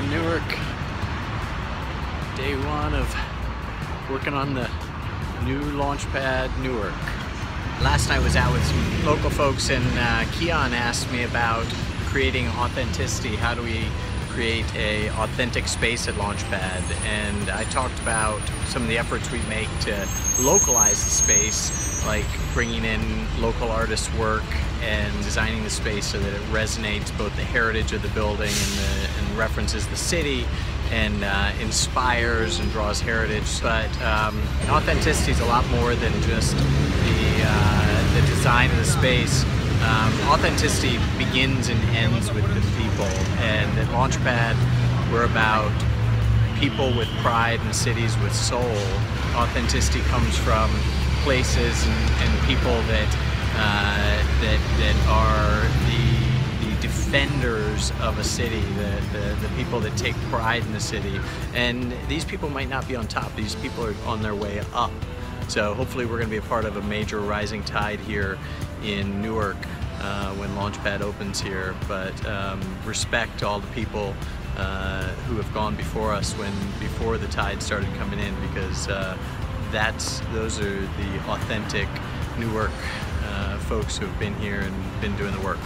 in Newark. Day one of working on the new launch pad. Newark. Last night was out with some local folks and uh, Keon asked me about creating authenticity. How do we create a authentic space at Launchpad? And I talked about some of the efforts we make to localize the space, like bringing in local artists' work and designing the space so that it resonates both the heritage of the building and, the, and references the city and uh, inspires and draws heritage. But um, authenticity is a lot more than just the, uh, the design of the space. Um, authenticity begins and ends with the people. And at Launchpad, we're about people with pride and cities with soul. Authenticity comes from places and, and people that, uh, that, that are the defenders of a city, the, the, the, people that take pride in the city. And these people might not be on top, these people are on their way up. So hopefully we're going to be a part of a major rising tide here in Newark uh, when Launchpad opens here. But um, respect all the people uh, who have gone before us when before the tide started coming in because uh, that's those are the authentic Newark uh, folks who have been here and been doing the work.